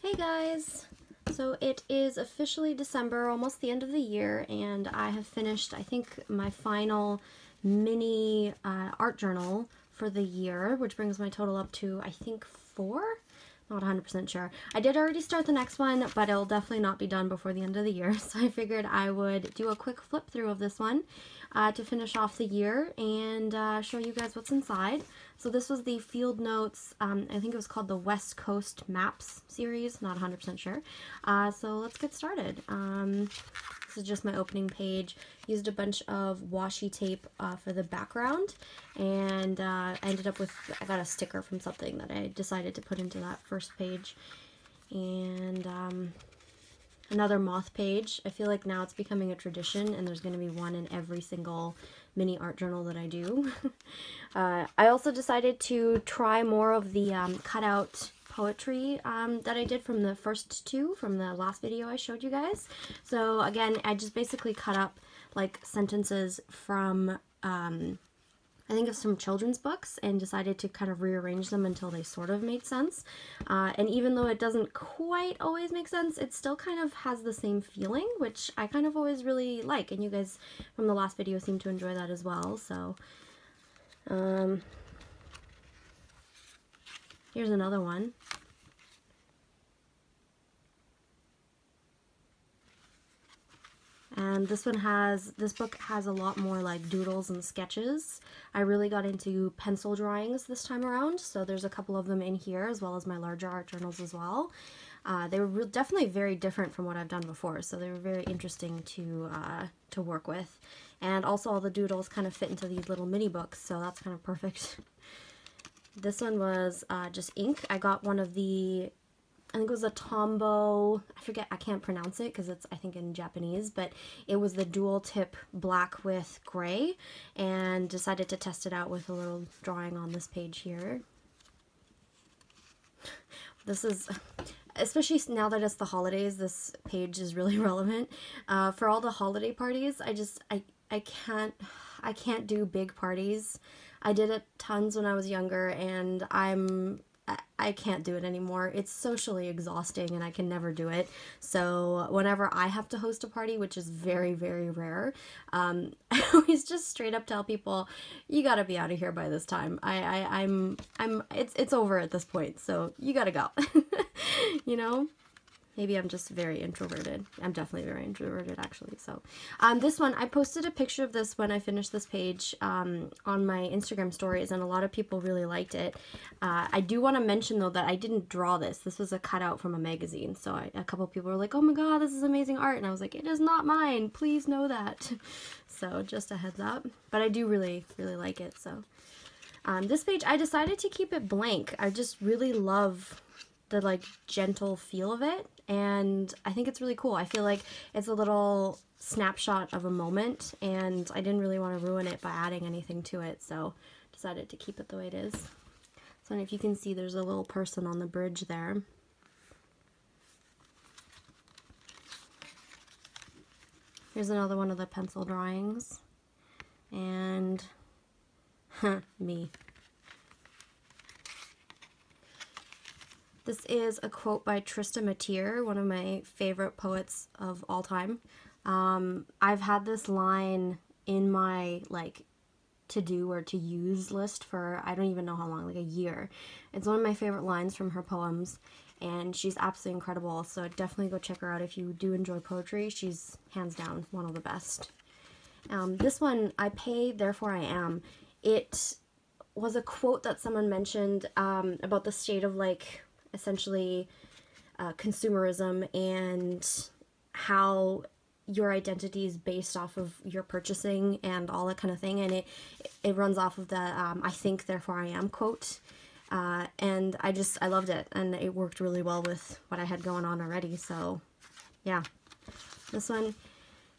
Hey guys! So it is officially December, almost the end of the year, and I have finished, I think, my final mini uh, art journal for the year, which brings my total up to, I think, four? Not 100% sure. I did already start the next one, but it'll definitely not be done before the end of the year, so I figured I would do a quick flip through of this one uh, to finish off the year and uh, show you guys what's inside. So this was the Field Notes, um, I think it was called the West Coast Maps series, not 100% sure. Uh, so let's get started. Um, is just my opening page. Used a bunch of washi tape uh, for the background and uh, ended up with, I got a sticker from something that I decided to put into that first page. And um, another moth page. I feel like now it's becoming a tradition and there's going to be one in every single mini art journal that I do. uh, I also decided to try more of the um, cutout poetry um, that I did from the first two from the last video I showed you guys. So again, I just basically cut up like sentences from um, I think of some children's books and decided to kind of rearrange them until they sort of made sense. Uh, and even though it doesn't quite always make sense, it still kind of has the same feeling, which I kind of always really like. And you guys from the last video seem to enjoy that as well. So, um, here's another one. And this one has, this book has a lot more like doodles and sketches. I really got into pencil drawings this time around, so there's a couple of them in here as well as my larger art journals as well. Uh, they were definitely very different from what I've done before, so they were very interesting to, uh, to work with. And also all the doodles kind of fit into these little mini books, so that's kind of perfect. This one was uh, just ink. I got one of the I think it was a Tombow, I forget, I can't pronounce it because it's, I think, in Japanese, but it was the dual tip black with gray, and decided to test it out with a little drawing on this page here. This is, especially now that it's the holidays, this page is really relevant. Uh, for all the holiday parties, I just, I, I can't, I can't do big parties. I did it tons when I was younger, and I'm I can't do it anymore. It's socially exhausting and I can never do it. So whenever I have to host a party, which is very, very rare, um, I always just straight up tell people, you gotta be out of here by this time. I, I, I'm, I'm, it's, it's over at this point. So you gotta go, you know? Maybe I'm just very introverted. I'm definitely very introverted, actually. So, um, this one, I posted a picture of this when I finished this page um, on my Instagram stories, and a lot of people really liked it. Uh, I do want to mention, though, that I didn't draw this. This was a cutout from a magazine. So, I, a couple people were like, oh my god, this is amazing art. And I was like, it is not mine. Please know that. so, just a heads up. But I do really, really like it. So, um, this page, I decided to keep it blank. I just really love the like gentle feel of it and I think it's really cool. I feel like it's a little snapshot of a moment and I didn't really want to ruin it by adding anything to it so decided to keep it the way it is. So if you can see there's a little person on the bridge there. Here's another one of the pencil drawings and me. This is a quote by Trista Mateer, one of my favorite poets of all time. Um, I've had this line in my like to do or to use list for I don't even know how long, like a year. It's one of my favorite lines from her poems and she's absolutely incredible. So definitely go check her out if you do enjoy poetry. She's hands down one of the best. Um, this one, I pay, therefore I am. It was a quote that someone mentioned um, about the state of like essentially uh, consumerism and how your identity is based off of your purchasing and all that kind of thing and it it runs off of the um, i think therefore i am quote. Uh, and i just i loved it and it worked really well with what i had going on already so yeah. This one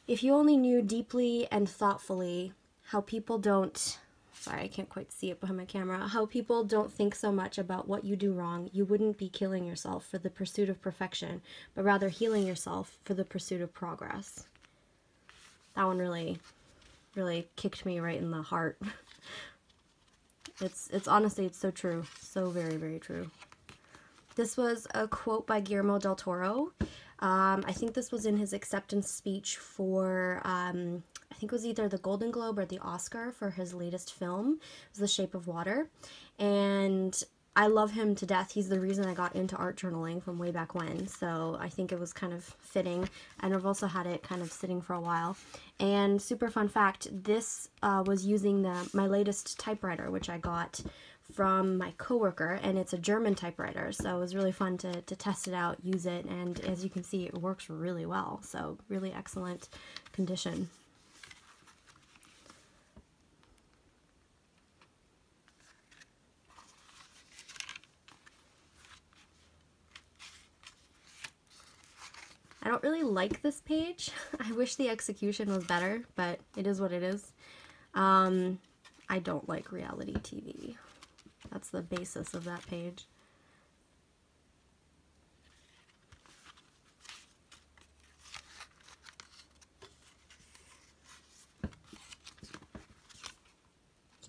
if you only knew deeply and thoughtfully how people don't sorry, I can't quite see it behind my camera, how people don't think so much about what you do wrong, you wouldn't be killing yourself for the pursuit of perfection, but rather healing yourself for the pursuit of progress. That one really, really kicked me right in the heart. it's, it's honestly, it's so true. So very, very true. This was a quote by Guillermo del Toro. Um, I think this was in his acceptance speech for, um, I think it was either the Golden Globe or the Oscar for his latest film. The Shape of Water. And I love him to death. He's the reason I got into art journaling from way back when. So I think it was kind of fitting. And I've also had it kind of sitting for a while. And super fun fact, this uh, was using the my latest typewriter, which I got from my coworker, and it's a German typewriter. So it was really fun to, to test it out, use it, and as you can see, it works really well. So really excellent condition. I don't really like this page. I wish the execution was better, but it is what it is. Um, I don't like reality TV. That's the basis of that page.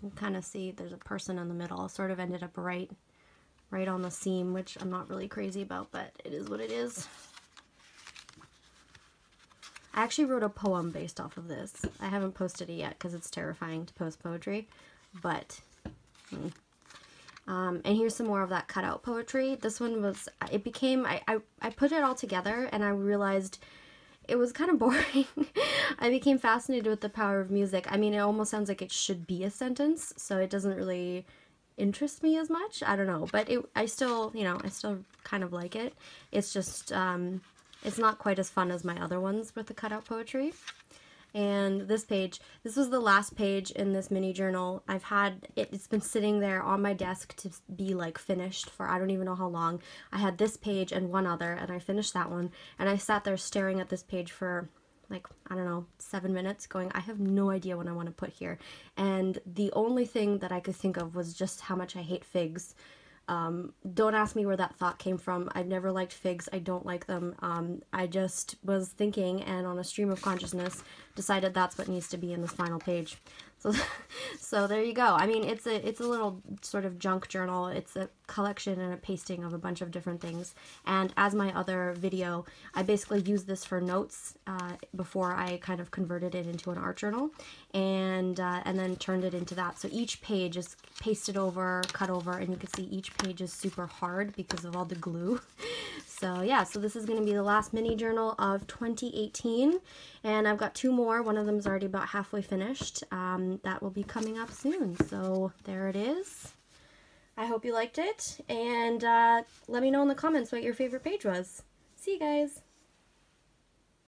You can kind of see there's a person in the middle. Sort of ended up right, right on the seam, which I'm not really crazy about, but it is what it is. I actually wrote a poem based off of this. I haven't posted it yet because it's terrifying to post poetry, but hmm. Um, and here's some more of that cutout poetry. This one was, it became, I, I, I put it all together and I realized it was kind of boring. I became fascinated with the power of music. I mean, it almost sounds like it should be a sentence, so it doesn't really interest me as much. I don't know, but it, I still, you know, I still kind of like it. It's just, um, it's not quite as fun as my other ones with the cutout poetry. And this page, this was the last page in this mini journal. I've had, it, it's been sitting there on my desk to be like finished for I don't even know how long. I had this page and one other and I finished that one. And I sat there staring at this page for like, I don't know, seven minutes going, I have no idea what I want to put here. And the only thing that I could think of was just how much I hate figs um, don't ask me where that thought came from. I've never liked figs. I don't like them. Um, I just was thinking and on a stream of consciousness decided that's what needs to be in this final page. So, so there you go. I mean, it's a it's a little sort of junk journal. It's a collection and a pasting of a bunch of different things. And as my other video, I basically used this for notes uh, before I kind of converted it into an art journal, and uh, and then turned it into that. So each page is pasted over, cut over, and you can see each page is super hard because of all the glue. So yeah, so this is going to be the last mini journal of 2018, and I've got two more. One of them is already about halfway finished. Um, that will be coming up soon. So there it is. I hope you liked it, and uh, let me know in the comments what your favorite page was. See you guys!